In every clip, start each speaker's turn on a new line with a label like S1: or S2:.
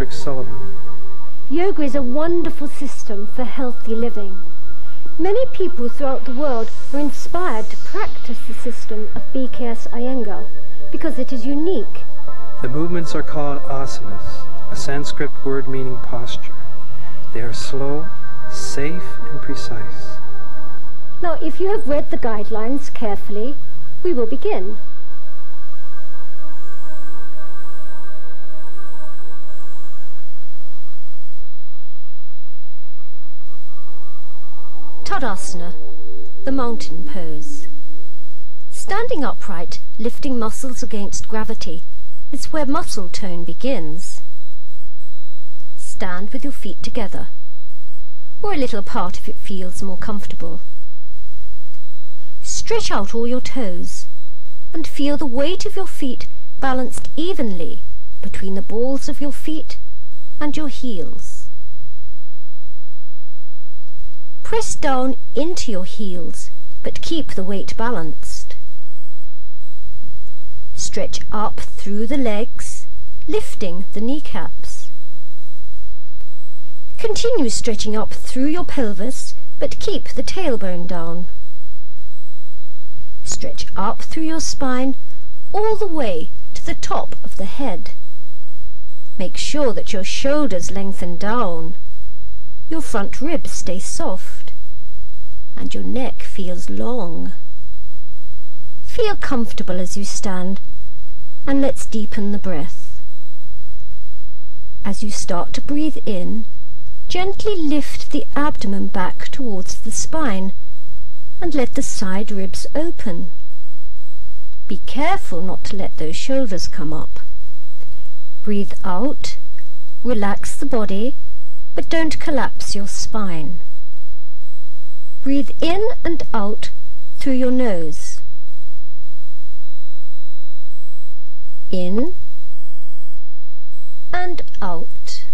S1: Patrick Sullivan.
S2: Yoga is a wonderful system for healthy living. Many people throughout the world are inspired to practice the system of BKS Iyengar because it is unique.
S1: The movements are called asanas, a Sanskrit word meaning posture. They are slow, safe, and precise.
S2: Now, if you have read the guidelines carefully, we will begin. Tadasana, the mountain pose. Standing upright, lifting muscles against gravity, is where muscle tone begins. Stand with your feet together, or a little apart if it feels more comfortable. Stretch out all your toes and feel the weight of your feet balanced evenly between the balls of your feet and your heels. Press down into your heels, but keep the weight balanced. Stretch up through the legs, lifting the kneecaps. Continue stretching up through your pelvis, but keep the tailbone down. Stretch up through your spine all the way to the top of the head. Make sure that your shoulders lengthen down. Your front ribs stay soft and your neck feels long. Feel comfortable as you stand and let's deepen the breath. As you start to breathe in, gently lift the abdomen back towards the spine and let the side ribs open. Be careful not to let those shoulders come up. Breathe out, relax the body, but don't collapse your spine. Breathe in and out through your nose. In and out.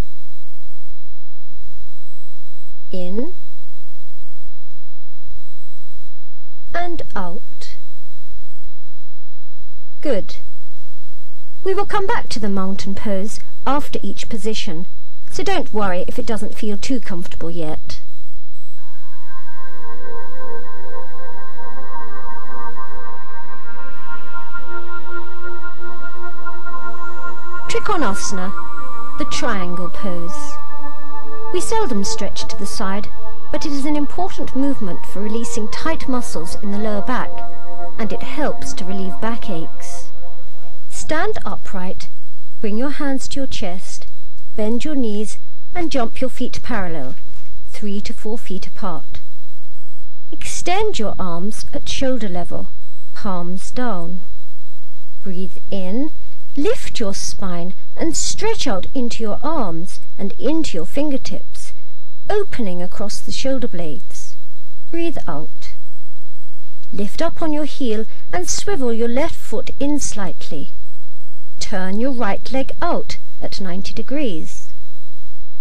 S2: In and out. Good. We will come back to the mountain pose after each position, so don't worry if it doesn't feel too comfortable yet. Trikonasana, the triangle pose. We seldom stretch to the side, but it is an important movement for releasing tight muscles in the lower back, and it helps to relieve backaches. Stand upright, bring your hands to your chest, bend your knees, and jump your feet parallel, three to four feet apart. Extend your arms at shoulder level, palms down. Breathe in Lift your spine and stretch out into your arms and into your fingertips, opening across the shoulder blades. Breathe out. Lift up on your heel and swivel your left foot in slightly. Turn your right leg out at 90 degrees.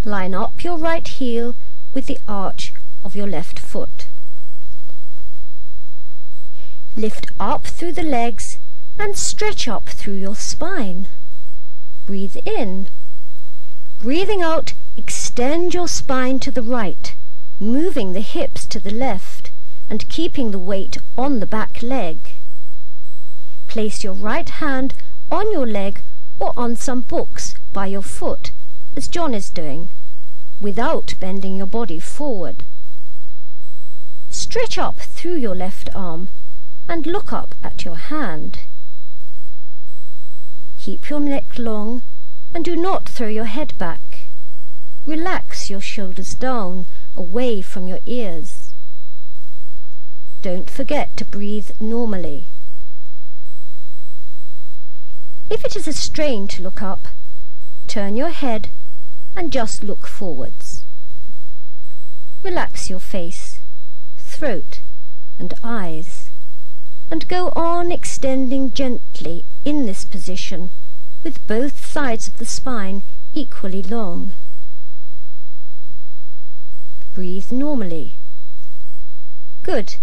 S2: Line up your right heel with the arch of your left foot. Lift up through the legs and stretch up through your spine. Breathe in. Breathing out, extend your spine to the right, moving the hips to the left and keeping the weight on the back leg. Place your right hand on your leg or on some books by your foot, as John is doing, without bending your body forward. Stretch up through your left arm and look up at your hand. Keep your neck long and do not throw your head back. Relax your shoulders down, away from your ears. Don't forget to breathe normally. If it is a strain to look up, turn your head and just look forwards. Relax your face, throat and eyes and go on extending gently in this position with both sides of the spine equally long. Breathe normally. Good.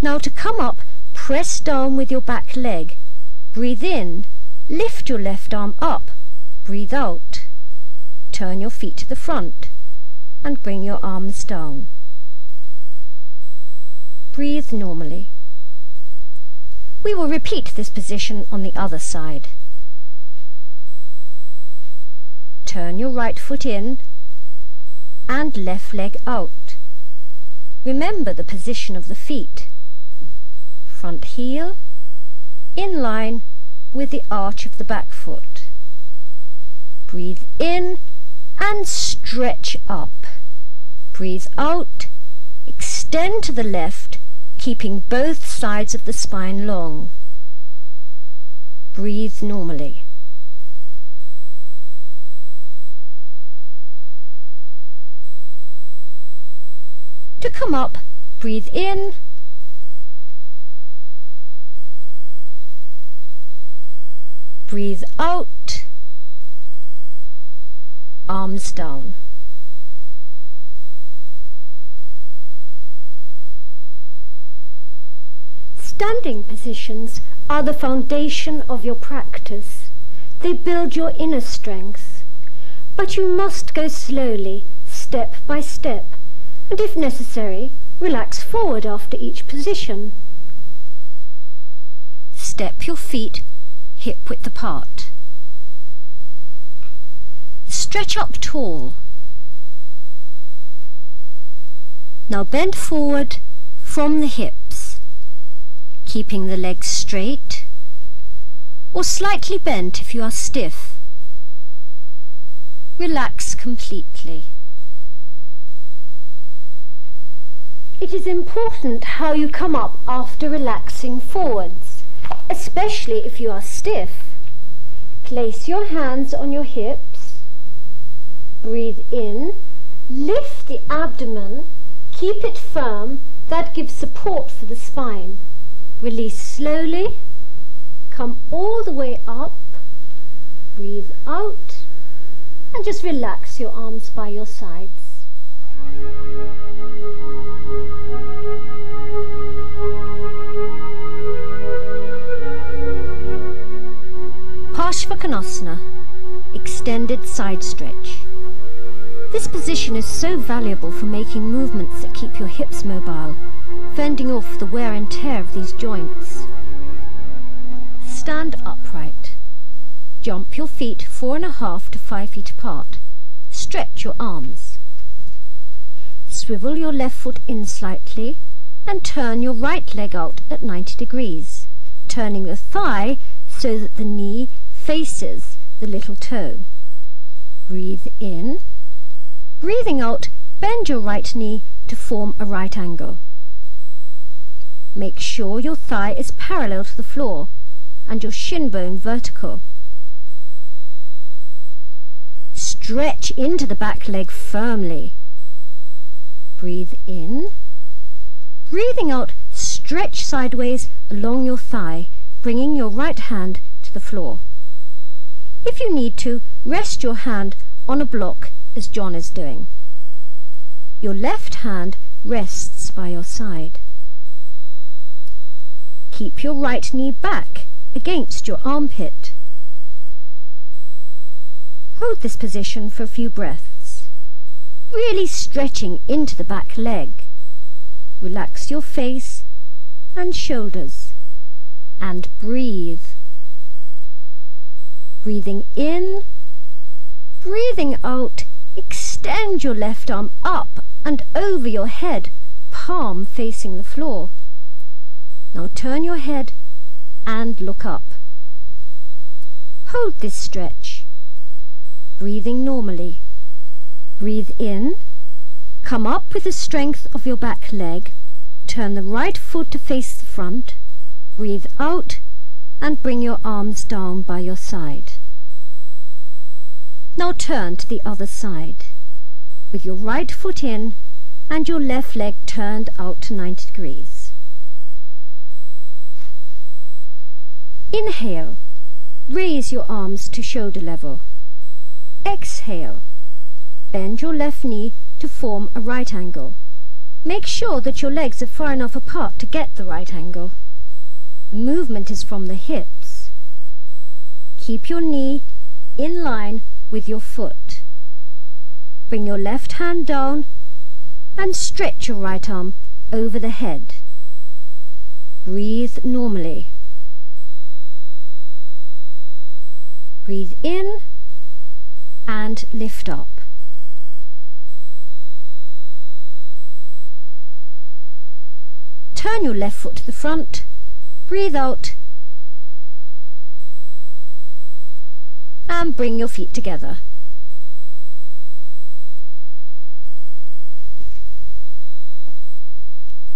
S2: Now to come up, press down with your back leg. Breathe in, Lift your left arm up. Breathe out. Turn your feet to the front and bring your arms down. Breathe normally. We will repeat this position on the other side. Turn your right foot in and left leg out. Remember the position of the feet. Front heel in line with the arch of the back foot. Breathe in and stretch up. Breathe out, extend to the left, keeping both sides of the spine long. Breathe normally. To come up, breathe in Breathe out. Arms down. Standing positions are the foundation of your practice. They build your inner strength. But you must go slowly, step by step, and if necessary, relax forward after each position. Step your feet hip width apart. Stretch up tall. Now bend forward from the hips, keeping the legs straight or slightly bent if you are stiff. Relax completely. It is important how you come up after relaxing forwards especially if you are stiff. Place your hands on your hips. Breathe in. Lift the abdomen. Keep it firm. That gives support for the spine. Release slowly. Come all the way up. Breathe out. And just relax your arms by your sides. Parshvakonasana, extended side stretch. This position is so valuable for making movements that keep your hips mobile, fending off the wear and tear of these joints. Stand upright. Jump your feet four and a half to five feet apart. Stretch your arms. Swivel your left foot in slightly and turn your right leg out at 90 degrees, turning the thigh so that the knee faces the little toe. Breathe in. Breathing out, bend your right knee to form a right angle. Make sure your thigh is parallel to the floor and your shin bone vertical. Stretch into the back leg firmly. Breathe in. Breathing out, stretch sideways along your thigh, bringing your right hand to the floor. If you need to, rest your hand on a block as John is doing. Your left hand rests by your side. Keep your right knee back against your armpit. Hold this position for a few breaths, really stretching into the back leg. Relax your face and shoulders and breathe. Breathing in, breathing out, extend your left arm up and over your head, palm facing the floor. Now turn your head and look up. Hold this stretch. Breathing normally. Breathe in. Come up with the strength of your back leg. Turn the right foot to face the front. Breathe out and bring your arms down by your side. Now turn to the other side, with your right foot in and your left leg turned out to 90 degrees. Inhale, raise your arms to shoulder level. Exhale, bend your left knee to form a right angle. Make sure that your legs are far enough apart to get the right angle. The movement is from the hips. Keep your knee in line with your foot. Bring your left hand down and stretch your right arm over the head. Breathe normally. Breathe in and lift up. Turn your left foot to the front. Breathe out. And bring your feet together.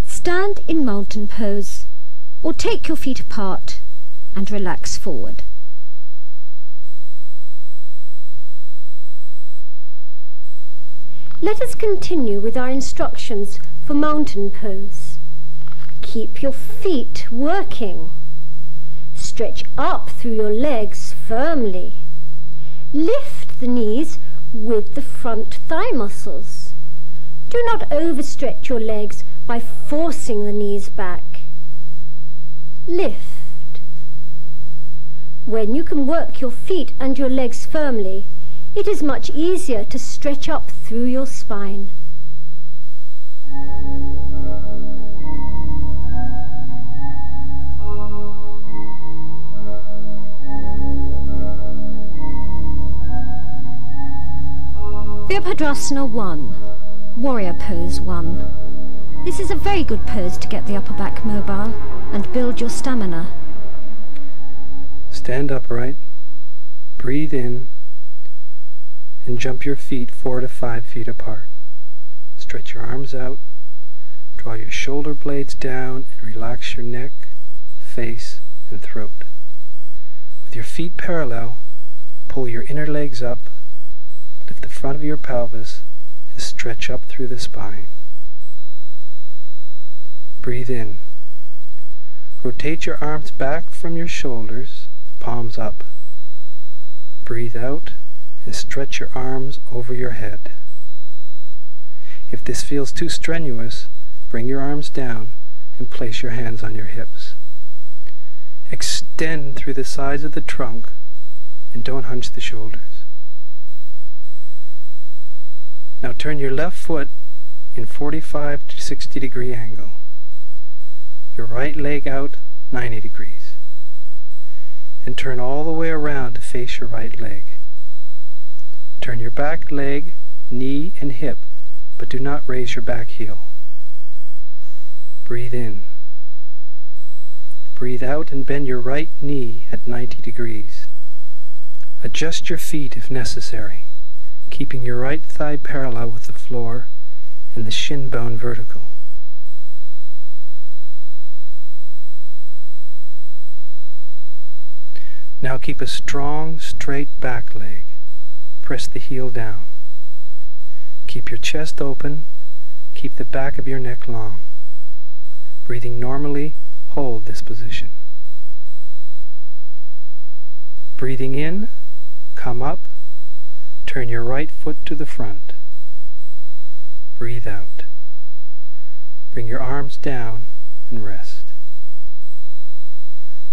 S2: Stand in mountain pose or take your feet apart and relax forward. Let us continue with our instructions for mountain pose. Keep your feet working. Stretch up through your legs firmly. Lift the knees with the front thigh muscles. Do not overstretch your legs by forcing the knees back. Lift. When you can work your feet and your legs firmly, it is much easier to stretch up through your spine. Virabhadrasana 1, Warrior Pose 1. This is a very good pose to get the upper back mobile and build your stamina.
S1: Stand upright, breathe in, and jump your feet four to five feet apart. Stretch your arms out, draw your shoulder blades down and relax your neck, face, and throat. With your feet parallel, pull your inner legs up, lift the front of your pelvis, and stretch up through the spine. Breathe in. Rotate your arms back from your shoulders, palms up. Breathe out and stretch your arms over your head. If this feels too strenuous, bring your arms down and place your hands on your hips. Extend through the sides of the trunk and don't hunch the shoulders. Now turn your left foot in 45 to 60 degree angle. Your right leg out 90 degrees. And turn all the way around to face your right leg. Turn your back leg, knee, and hip, but do not raise your back heel. Breathe in. Breathe out and bend your right knee at 90 degrees. Adjust your feet if necessary, keeping your right thigh parallel with the floor and the shin bone vertical. Now keep a strong, straight back leg. Press the heel down. Keep your chest open. Keep the back of your neck long. Breathing normally, hold this position. Breathing in, come up, turn your right foot to the front. Breathe out. Bring your arms down and rest.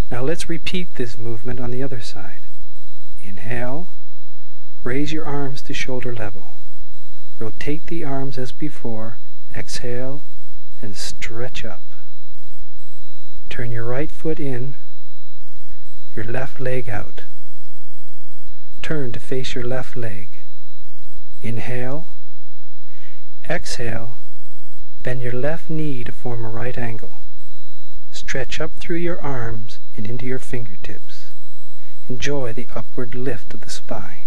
S1: Now let's repeat this movement on the other side. Inhale, raise your arms to shoulder level. Rotate the arms as before, exhale, and stretch up. Turn your right foot in, your left leg out. Turn to face your left leg. Inhale, exhale, bend your left knee to form a right angle. Stretch up through your arms and into your fingertips. Enjoy the upward lift of the spine.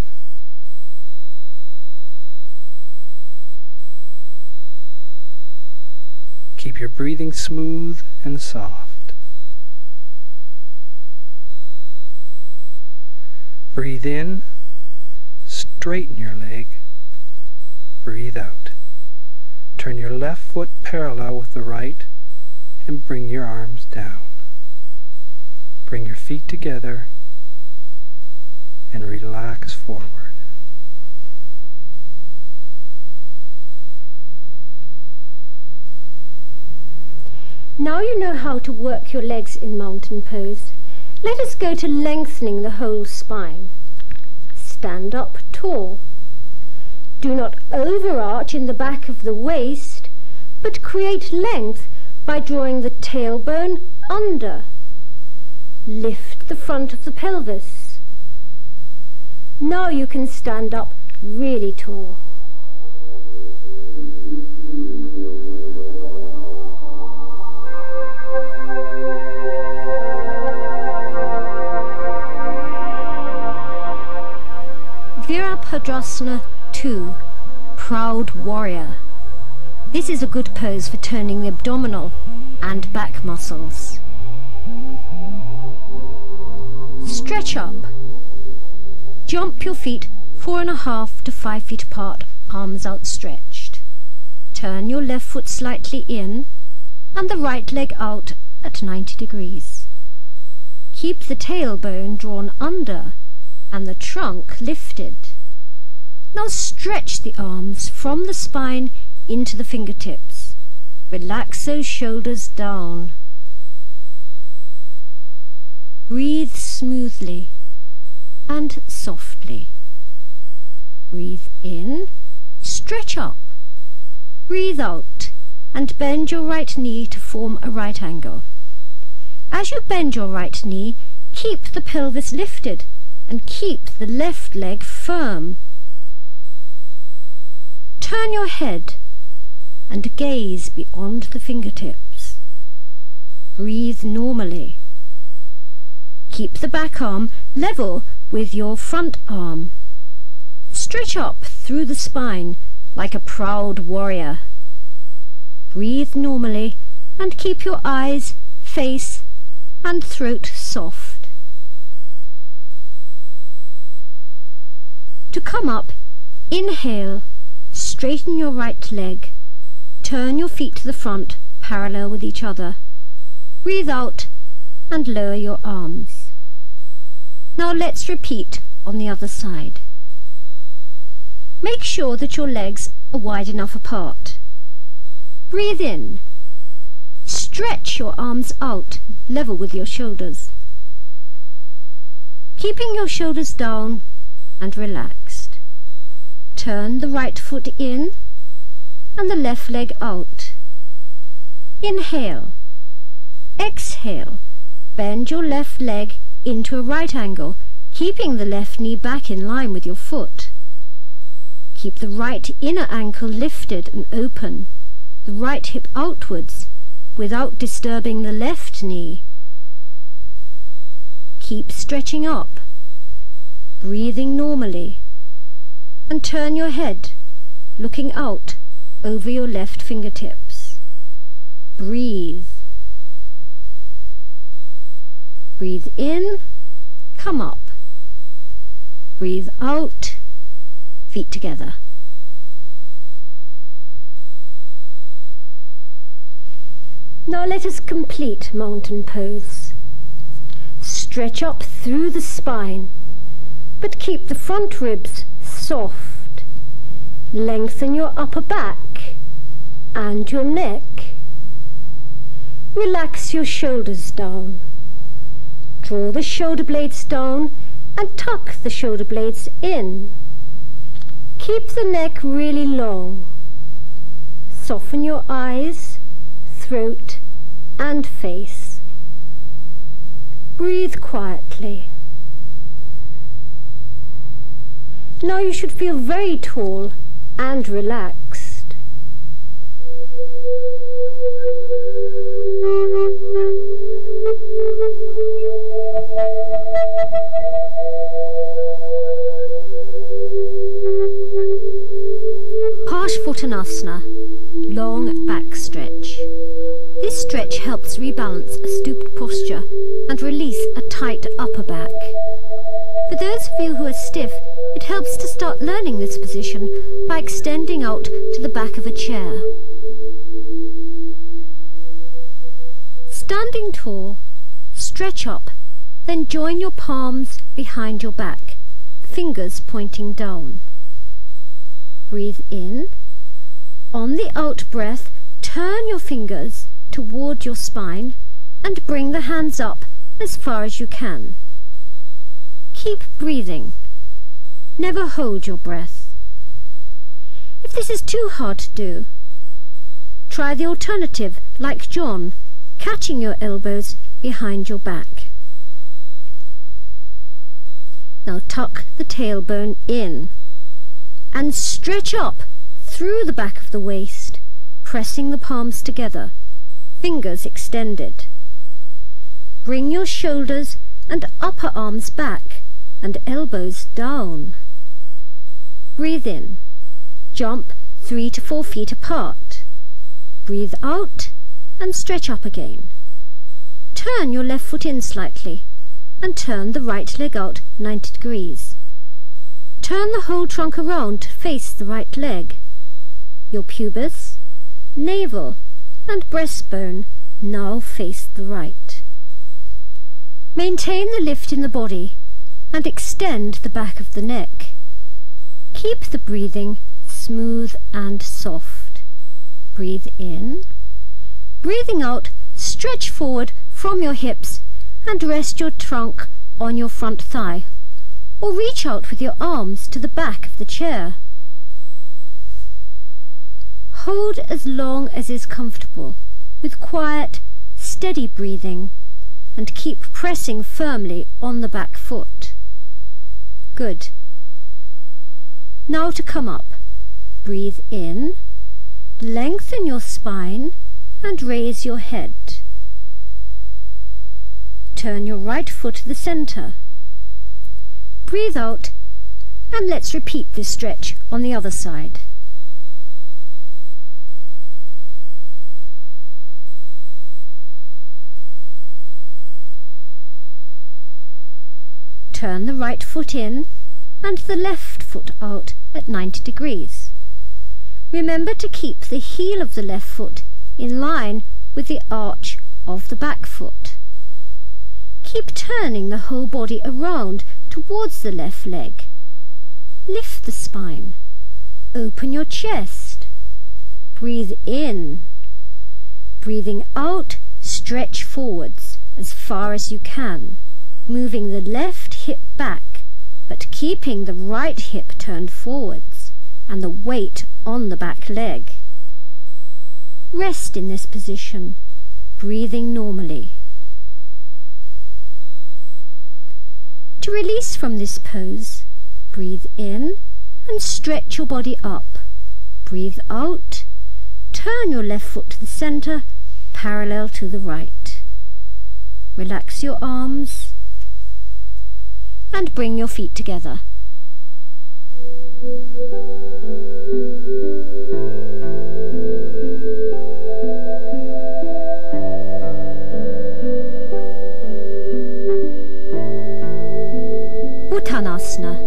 S1: Keep your breathing smooth and soft. Breathe in, straighten your leg. Breathe out. Turn your left foot parallel with the right and bring your arms down. Bring your feet together and relax forward.
S2: Now you know how to work your legs in mountain pose. Let us go to lengthening the whole spine. Stand up tall. Do not overarch in the back of the waist, but create length by drawing the tailbone under. Lift the front of the pelvis. Now you can stand up really tall. Virabhadrasana 2 Proud Warrior This is a good pose for turning the abdominal and back muscles. Stretch up. Jump your feet four and a half to five feet apart, arms outstretched. Turn your left foot slightly in and the right leg out at 90 degrees. Keep the tailbone drawn under and the trunk lifted. Now stretch the arms from the spine into the fingertips. Relax those shoulders down. Breathe smoothly and softly. Breathe in, stretch up. Breathe out and bend your right knee to form a right angle. As you bend your right knee, keep the pelvis lifted and keep the left leg firm. Turn your head and gaze beyond the fingertips. Breathe normally. Keep the back arm level with your front arm. Stretch up through the spine like a proud warrior. Breathe normally and keep your eyes, face and throat soft. To come up, inhale, straighten your right leg, turn your feet to the front, parallel with each other. Breathe out and lower your arms. Now let's repeat on the other side. Make sure that your legs are wide enough apart. Breathe in. Stretch your arms out, level with your shoulders. Keeping your shoulders down and relax. Turn the right foot in and the left leg out. Inhale. Exhale. Bend your left leg into a right angle, keeping the left knee back in line with your foot. Keep the right inner ankle lifted and open, the right hip outwards, without disturbing the left knee. Keep stretching up, breathing normally and turn your head, looking out over your left fingertips. Breathe. Breathe in, come up. Breathe out, feet together. Now let us complete mountain pose. Stretch up through the spine, but keep the front ribs soft. Lengthen your upper back and your neck. Relax your shoulders down. Draw the shoulder blades down and tuck the shoulder blades in. Keep the neck really long. Soften your eyes, throat and face. Breathe quietly. Now you should feel very tall and relaxed. Parsvottanasana, long back stretch. This stretch helps rebalance a stooped posture and release a tight upper back. For those of you who are stiff, it helps to start learning this position by extending out to the back of a chair. Standing tall, stretch up, then join your palms behind your back, fingers pointing down. Breathe in. On the out breath, turn your fingers toward your spine and bring the hands up as far as you can. Keep breathing. Never hold your breath. If this is too hard to do, try the alternative like John, catching your elbows behind your back. Now tuck the tailbone in and stretch up through the back of the waist, pressing the palms together, fingers extended. Bring your shoulders and upper arms back and elbows down. Breathe in. Jump three to four feet apart. Breathe out and stretch up again. Turn your left foot in slightly and turn the right leg out 90 degrees. Turn the whole trunk around to face the right leg. Your pubis, navel and breastbone now face the right. Maintain the lift in the body and extend the back of the neck. Keep the breathing smooth and soft. Breathe in. Breathing out, stretch forward from your hips and rest your trunk on your front thigh or reach out with your arms to the back of the chair. Hold as long as is comfortable with quiet, steady breathing and keep pressing firmly on the back foot. Good. Now to come up. Breathe in, lengthen your spine and raise your head. Turn your right foot to the centre. Breathe out and let's repeat this stretch on the other side. Turn the right foot in and the left foot out at 90 degrees. Remember to keep the heel of the left foot in line with the arch of the back foot. Keep turning the whole body around towards the left leg. Lift the spine. Open your chest. Breathe in. Breathing out, stretch forwards as far as you can moving the left hip back, but keeping the right hip turned forwards and the weight on the back leg. Rest in this position, breathing normally. To release from this pose, breathe in and stretch your body up. Breathe out, turn your left foot to the centre, parallel to the right. Relax your arms, and bring your feet together. Uttanasana,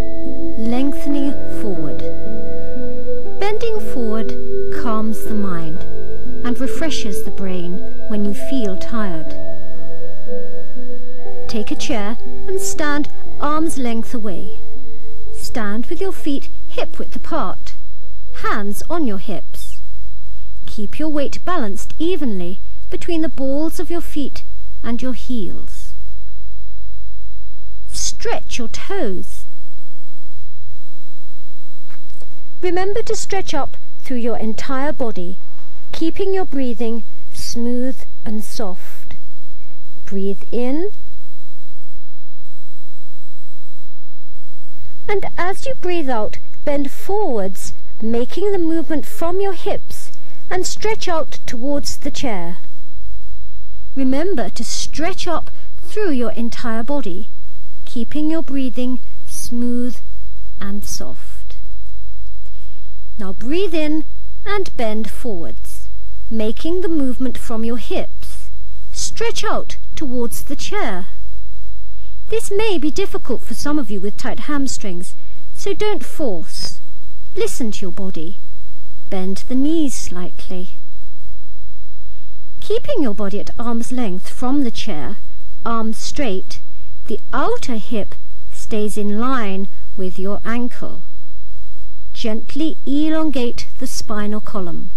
S2: lengthening forward. Bending forward calms the mind and refreshes the brain when you feel tired. Take a chair and stand arm's length away. Stand with your feet hip width apart, hands on your hips. Keep your weight balanced evenly between the balls of your feet and your heels. Stretch your toes. Remember to stretch up through your entire body, keeping your breathing smooth and soft. Breathe in and as you breathe out, bend forwards, making the movement from your hips and stretch out towards the chair. Remember to stretch up through your entire body, keeping your breathing smooth and soft. Now breathe in and bend forwards, making the movement from your hips. Stretch out towards the chair. This may be difficult for some of you with tight hamstrings, so don't force. Listen to your body. Bend the knees slightly. Keeping your body at arm's length from the chair, arms straight, the outer hip stays in line with your ankle. Gently elongate the spinal column.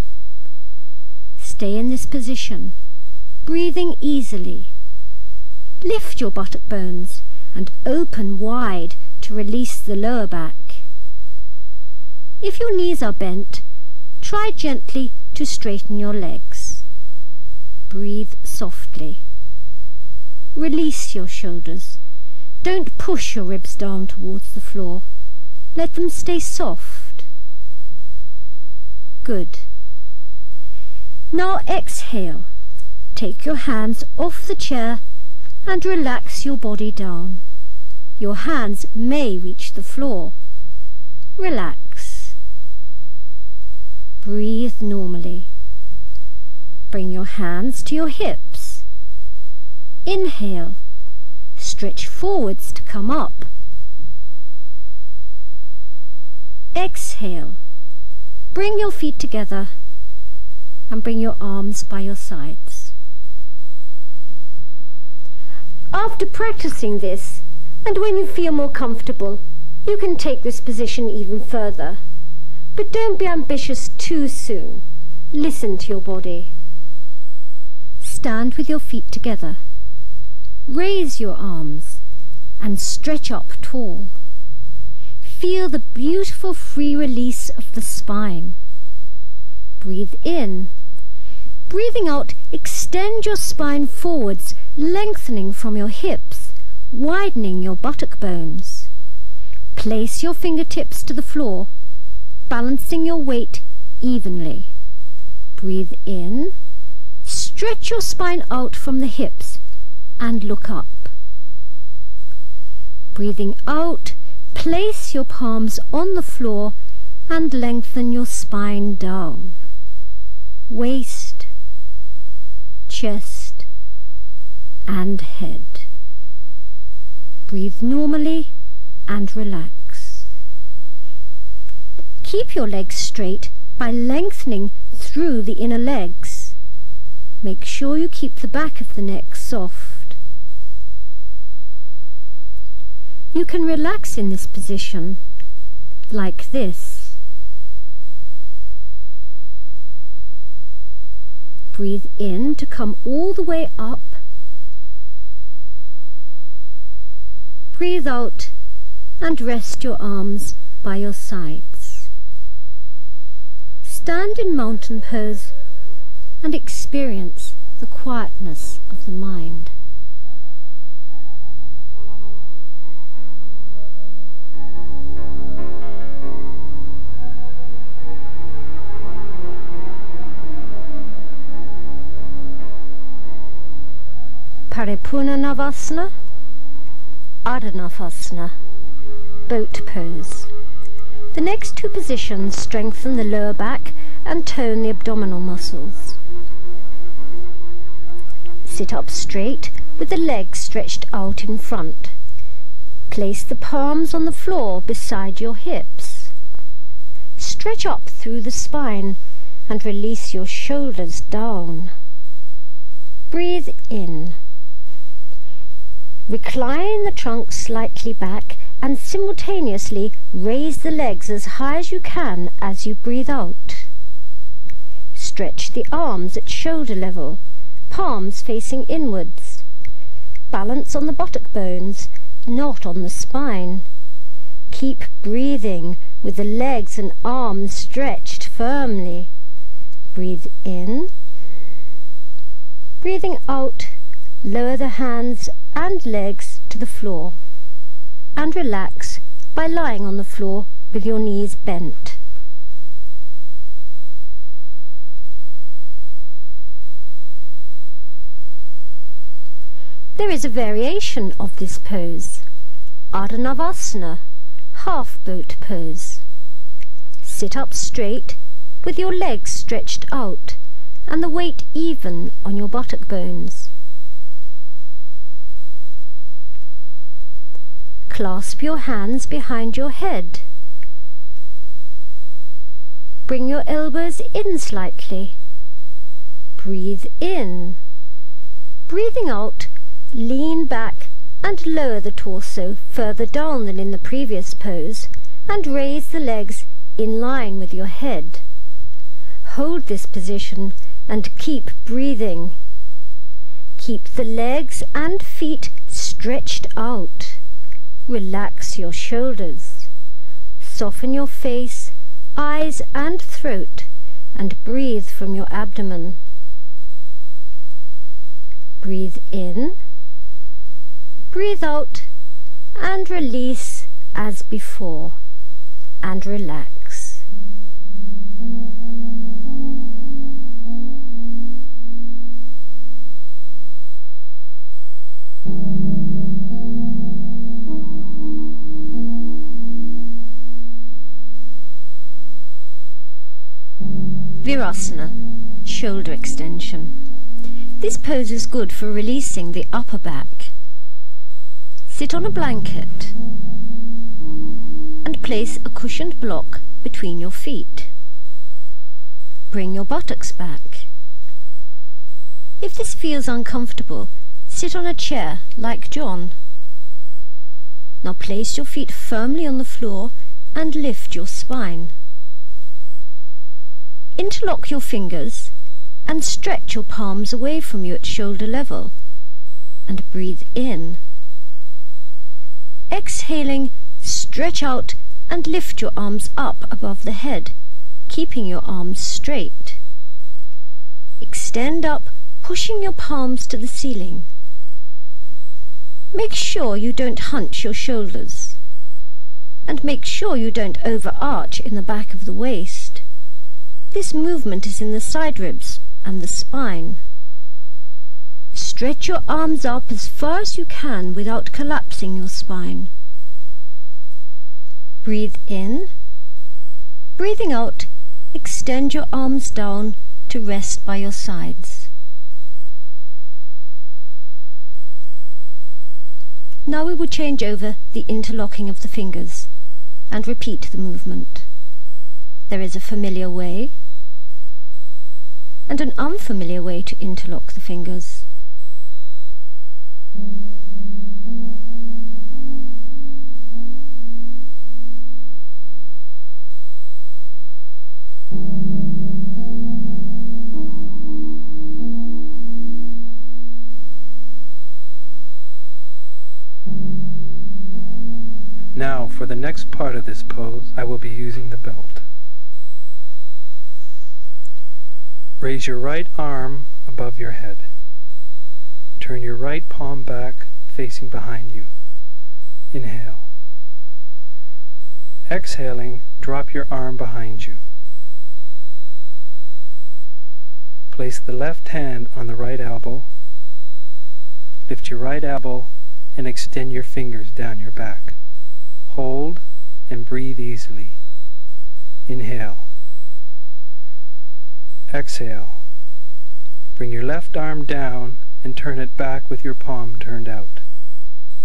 S2: Stay in this position, breathing easily Lift your buttock bones and open wide to release the lower back. If your knees are bent, try gently to straighten your legs. Breathe softly. Release your shoulders. Don't push your ribs down towards the floor. Let them stay soft. Good. Now exhale. Take your hands off the chair and relax your body down. Your hands may reach the floor. Relax. Breathe normally. Bring your hands to your hips. Inhale. Stretch forwards to come up. Exhale. Bring your feet together and bring your arms by your sides. After practicing this, and when you feel more comfortable, you can take this position even further. But don't be ambitious too soon. Listen to your body. Stand with your feet together. Raise your arms and stretch up tall. Feel the beautiful free release of the spine. Breathe in. Breathing out, extend your spine forwards, lengthening from your hips, widening your buttock bones. Place your fingertips to the floor, balancing your weight evenly. Breathe in. Stretch your spine out from the hips and look up. Breathing out, place your palms on the floor and lengthen your spine down. Waist, chest and head. Breathe normally and relax. Keep your legs straight by lengthening through the inner legs. Make sure you keep the back of the neck soft. You can relax in this position, like this. Breathe in to come all the way up. Breathe out and rest your arms by your sides. Stand in mountain pose and experience the quietness of the mind. Paripurna Navasana, Ardha Navasana, boat pose. The next two positions strengthen the lower back and tone the abdominal muscles. Sit up straight with the legs stretched out in front. Place the palms on the floor beside your hips. Stretch up through the spine and release your shoulders down. Breathe in. Recline the trunk slightly back and simultaneously raise the legs as high as you can as you breathe out. Stretch the arms at shoulder level, palms facing inwards. Balance on the buttock bones, not on the spine. Keep breathing with the legs and arms stretched firmly. Breathe in. Breathing out, lower the hands and legs to the floor and relax by lying on the floor with your knees bent. There is a variation of this pose, Ardha Navasana, half boat pose. Sit up straight with your legs stretched out and the weight even on your buttock bones. Clasp your hands behind your head. Bring your elbows in slightly. Breathe in. Breathing out, lean back and lower the torso further down than in the previous pose and raise the legs in line with your head. Hold this position and keep breathing. Keep the legs and feet stretched out. Relax your shoulders. Soften your face, eyes and throat and breathe from your abdomen. Breathe in, breathe out and release as before and relax. Virasana, shoulder extension. This pose is good for releasing the upper back. Sit on a blanket and place a cushioned block between your feet. Bring your buttocks back. If this feels uncomfortable, sit on a chair like John. Now place your feet firmly on the floor and lift your spine. Interlock your fingers and stretch your palms away from you at shoulder level and breathe in. Exhaling, stretch out and lift your arms up above the head, keeping your arms straight. Extend up, pushing your palms to the ceiling. Make sure you don't hunch your shoulders. And make sure you don't overarch in the back of the waist. This movement is in the side ribs and the spine. Stretch your arms up as far as you can without collapsing your spine. Breathe in. Breathing out, extend your arms down to rest by your sides. Now we will change over the interlocking of the fingers and repeat the movement. There is a familiar way and an unfamiliar way to interlock the fingers.
S1: Now, for the next part of this pose, I will be using the belt. Raise your right arm above your head. Turn your right palm back, facing behind you. Inhale. Exhaling, drop your arm behind you. Place the left hand on the right elbow. Lift your right elbow and extend your fingers down your back. Hold and breathe easily. Inhale. Exhale. Bring your left arm down and turn it back with your palm turned out.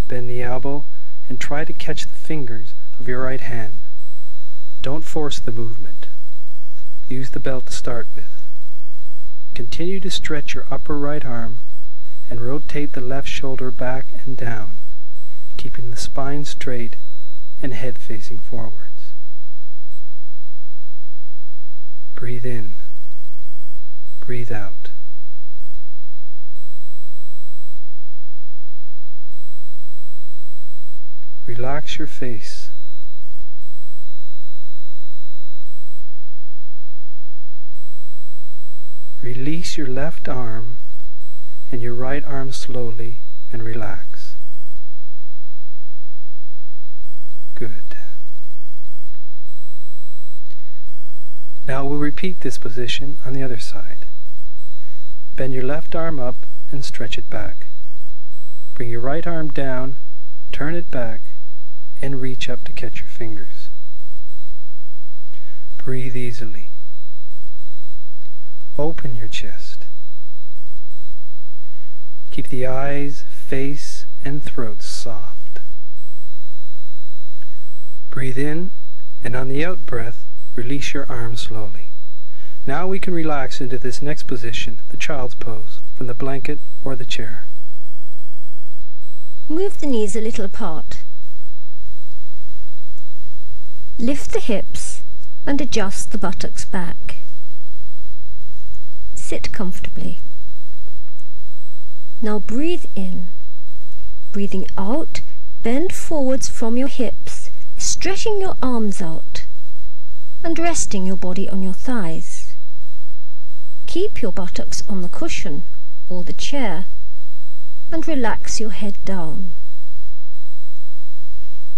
S1: Bend the elbow and try to catch the fingers of your right hand. Don't force the movement. Use the belt to start with. Continue to stretch your upper right arm and rotate the left shoulder back and down, keeping the spine straight and head facing forwards. Breathe in. Breathe out. Relax your face. Release your left arm and your right arm slowly and relax. Good. Now we'll repeat this position on the other side. Bend your left arm up and stretch it back. Bring your right arm down, turn it back, and reach up to catch your fingers. Breathe easily. Open your chest. Keep the eyes, face, and throat soft. Breathe in, and on the out breath, release your arms slowly. Now we can relax into this next position, the child's pose, from the blanket or the chair.
S2: Move the knees a little apart. Lift the hips and adjust the buttocks back. Sit comfortably. Now breathe in. Breathing out, bend forwards from your hips, stretching your arms out and resting your body on your thighs. Keep your buttocks on the cushion or the chair and relax your head down.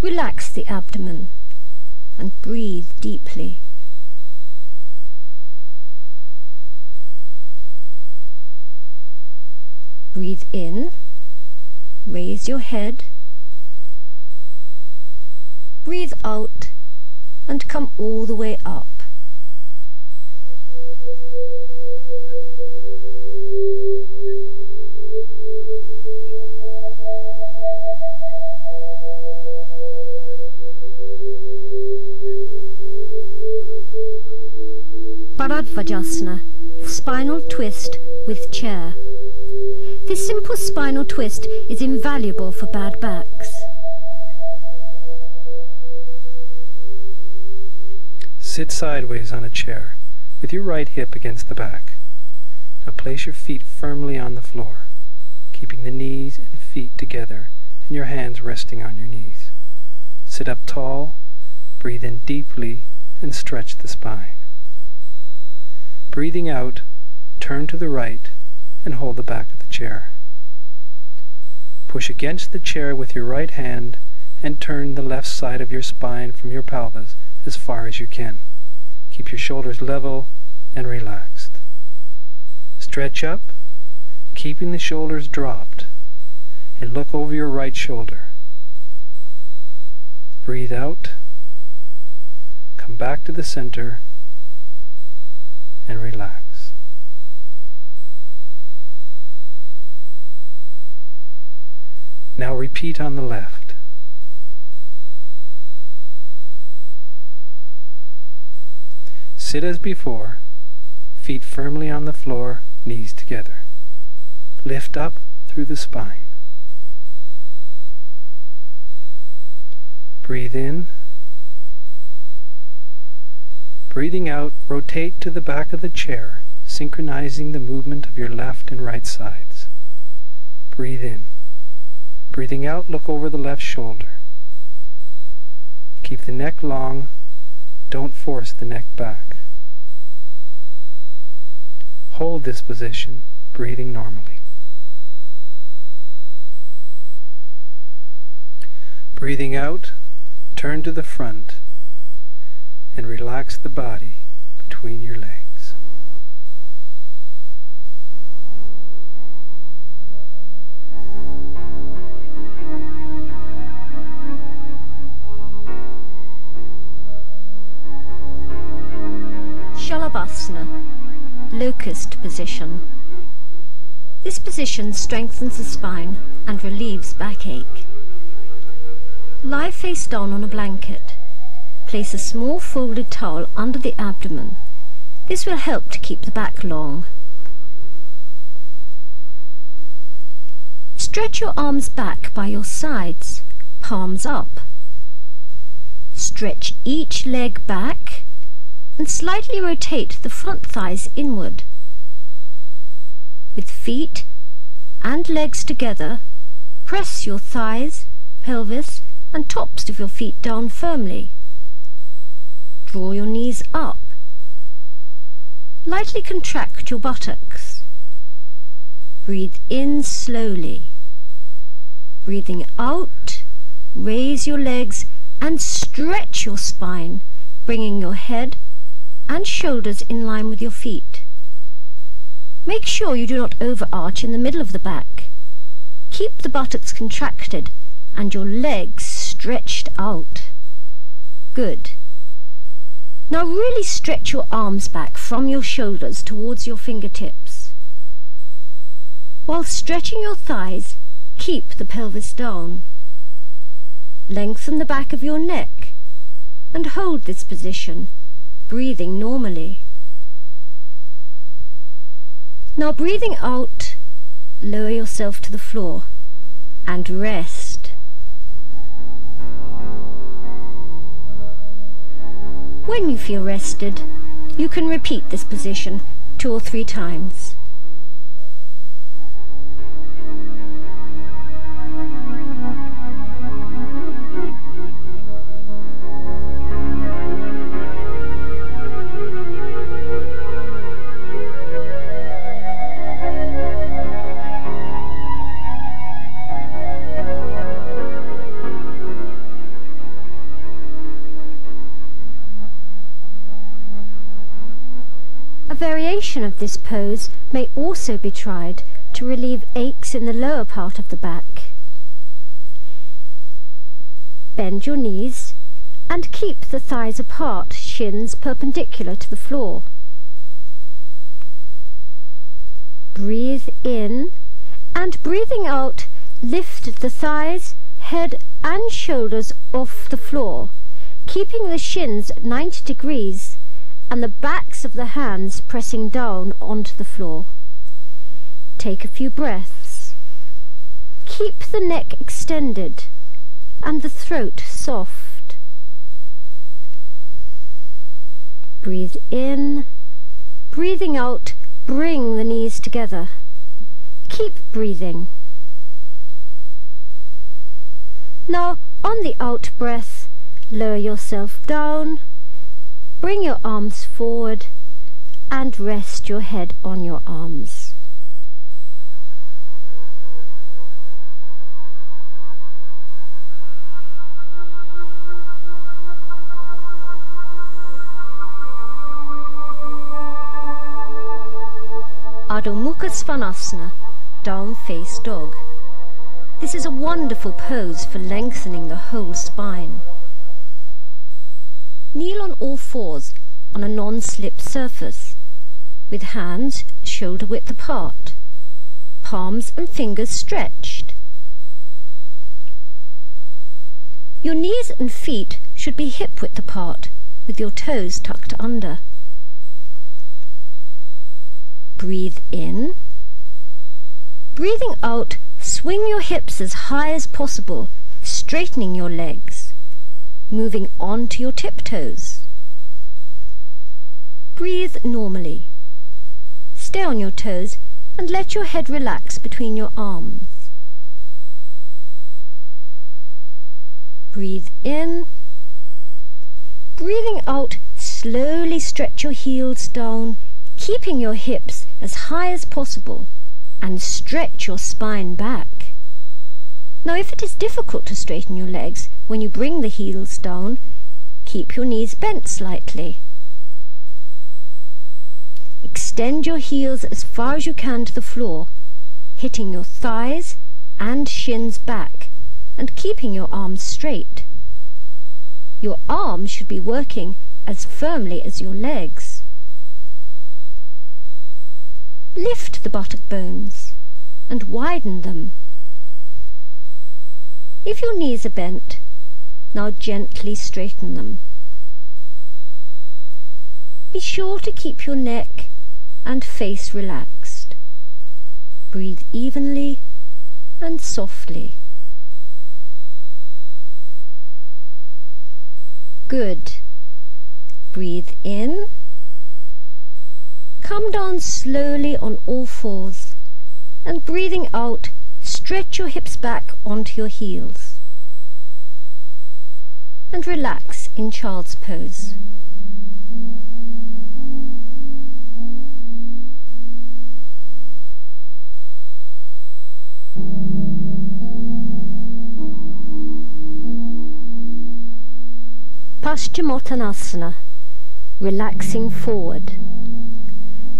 S2: Relax the abdomen and breathe deeply. Breathe in, raise your head, breathe out and come all the way up. Bharadvajasana, spinal twist with chair. This simple spinal twist is invaluable for bad backs.
S1: Sit sideways on a chair with your right hip against the back. Now place your feet firmly on the floor, keeping the knees and feet together and your hands resting on your knees. Sit up tall, breathe in deeply, and stretch the spine. Breathing out, turn to the right and hold the back of the chair. Push against the chair with your right hand and turn the left side of your spine from your pelvis as far as you can. Keep your shoulders level and relaxed. Stretch up, keeping the shoulders dropped, and look over your right shoulder. Breathe out, come back to the center, and relax. Now repeat on the left. Sit as before, feet firmly on the floor, knees together. Lift up through the spine. Breathe in. Breathing out, rotate to the back of the chair, synchronizing the movement of your left and right sides. Breathe in. Breathing out, look over the left shoulder. Keep the neck long. Don't force the neck back. Hold this position, breathing normally. Breathing out, turn to the front and relax the body between your legs.
S2: Shalabhasana, locust position. This position strengthens the spine and relieves backache. Lie face down on a blanket. Place a small folded towel under the abdomen. This will help to keep the back long. Stretch your arms back by your sides, palms up. Stretch each leg back and slightly rotate the front thighs inward. With feet and legs together, press your thighs, pelvis and tops of your feet down firmly. Draw your knees up. Lightly contract your buttocks. Breathe in slowly. Breathing out, raise your legs and stretch your spine, bringing your head and shoulders in line with your feet. Make sure you do not overarch in the middle of the back. Keep the buttocks contracted and your legs stretched out. Good. Now really stretch your arms back from your shoulders towards your fingertips. While stretching your thighs, keep the pelvis down. Lengthen the back of your neck and hold this position, breathing normally. Now breathing out, lower yourself to the floor and rest. When you feel rested, you can repeat this position two or three times. Of this pose may also be tried to relieve aches in the lower part of the back. Bend your knees and keep the thighs apart, shins perpendicular to the floor. Breathe in and breathing out, lift the thighs, head and shoulders off the floor, keeping the shins at 90 degrees and the backs of the hands pressing down onto the floor. Take a few breaths. Keep the neck extended and the throat soft. Breathe in. Breathing out, bring the knees together. Keep breathing. Now, on the out breath, lower yourself down, bring your arms forward, and rest your head on your arms. Adho Mukha Svanasana, down face dog. This is a wonderful pose for lengthening the whole spine. Kneel on all fours on a non-slip surface, with hands shoulder width apart, palms and fingers stretched. Your knees and feet should be hip width apart, with your toes tucked under. Breathe in. Breathing out, swing your hips as high as possible, straightening your legs, moving on to your tiptoes. Breathe normally. Stay on your toes and let your head relax between your arms. Breathe in. Breathing out, slowly stretch your heels down, keeping your hips as high as possible and stretch your spine back. Now if it is difficult to straighten your legs when you bring the heels down, keep your knees bent slightly. Extend your heels as far as you can to the floor, hitting your thighs and shins back and keeping your arms straight. Your arms should be working as firmly as your legs. Lift the buttock bones and widen them. If your knees are bent, now gently straighten them. Be sure to keep your neck and face relaxed. Breathe evenly and softly. Good. Breathe in Come down slowly on all fours and breathing out, stretch your hips back onto your heels. And relax in child's pose. Paschimottanasana, relaxing forward.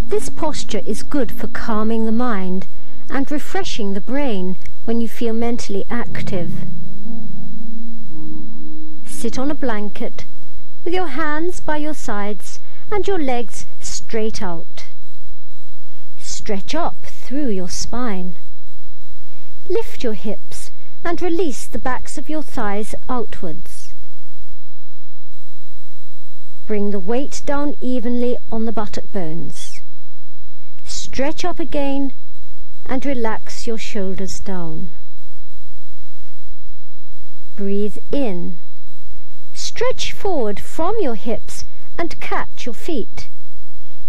S2: This posture is good for calming the mind and refreshing the brain when you feel mentally active. Sit on a blanket with your hands by your sides and your legs straight out. Stretch up through your spine. Lift your hips and release the backs of your thighs outwards. Bring the weight down evenly on the buttock bones. Stretch up again and relax your shoulders down. Breathe in. Stretch forward from your hips and catch your feet.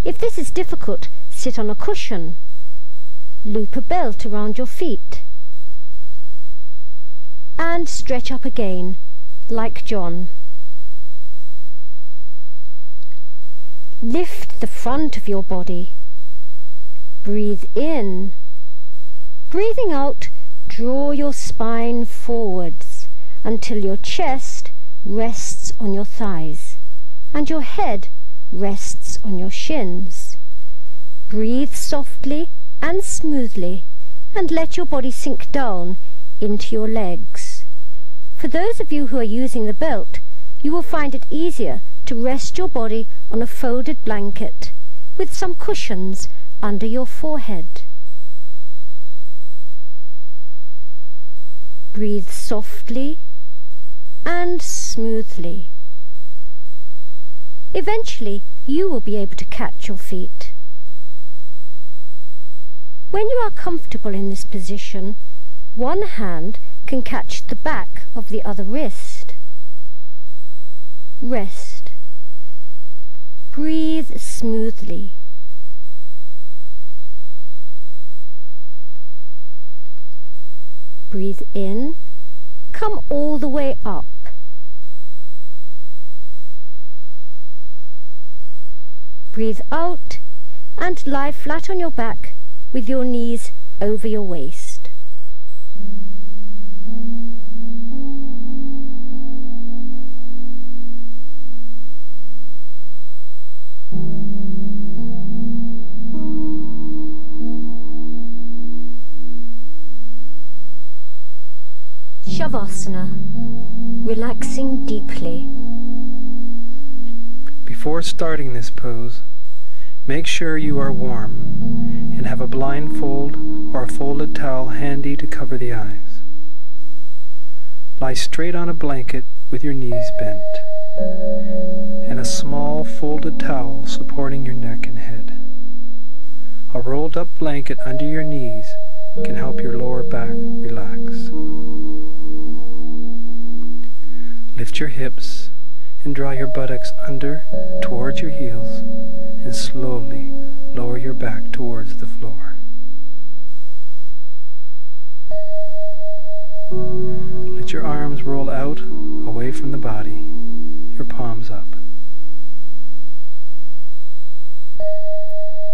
S2: If this is difficult, sit on a cushion. Loop a belt around your feet. And stretch up again, like John. Lift the front of your body Breathe in. Breathing out, draw your spine forwards until your chest rests on your thighs and your head rests on your shins. Breathe softly and smoothly and let your body sink down into your legs. For those of you who are using the belt, you will find it easier to rest your body on a folded blanket with some cushions under your forehead. Breathe softly and smoothly. Eventually, you will be able to catch your feet. When you are comfortable in this position, one hand can catch the back of the other wrist. Rest. Breathe smoothly. Breathe in, come all the way up. Breathe out and lie flat on your back with your knees over your waist. Shavasana, relaxing deeply.
S1: Before starting this pose, make sure you are warm and have a blindfold or a folded towel handy to cover the eyes. Lie straight on a blanket with your knees bent and a small folded towel supporting your neck and head. A rolled up blanket under your knees can help your lower back relax. Lift your hips and draw your buttocks under towards your heels and slowly lower your back towards the floor. Let your arms roll out away from the body, your palms up.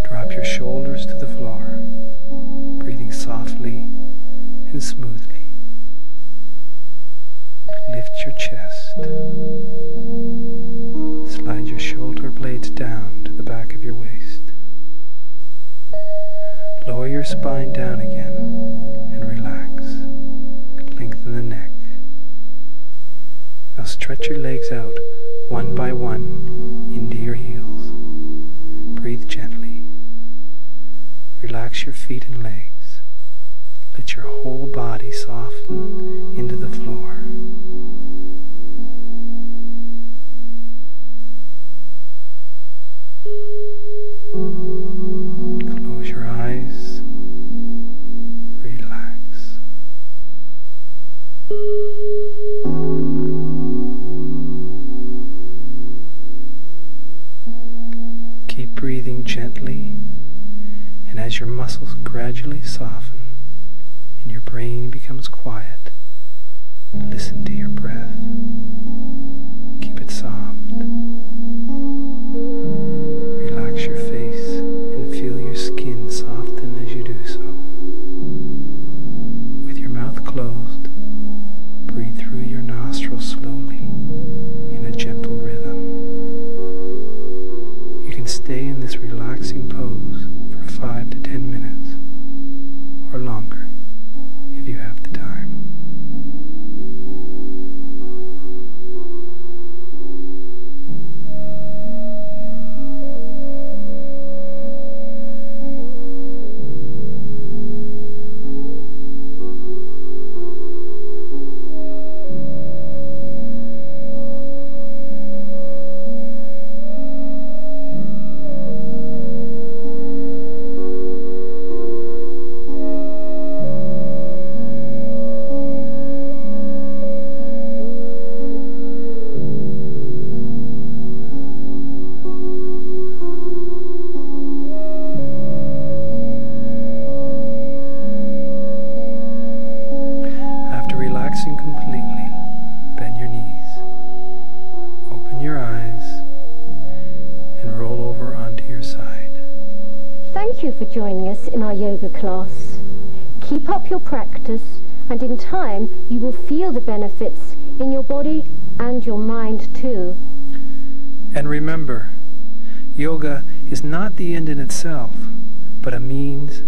S1: Drop your shoulders to the floor, breathing softly and smoothly. Lift your chest. Slide your shoulder blades down to the back of your waist. Lower your spine down again and relax. Lengthen the neck. Now stretch your legs out one by one into your heels. Breathe gently. Relax your feet and legs. Let your whole body soften gradually soften and your brain becomes quiet, listen to your breath.
S2: For joining us in our yoga class. Keep up your practice and in time you will feel the benefits in your body and your mind too.
S1: And remember, yoga is not the end in itself, but a means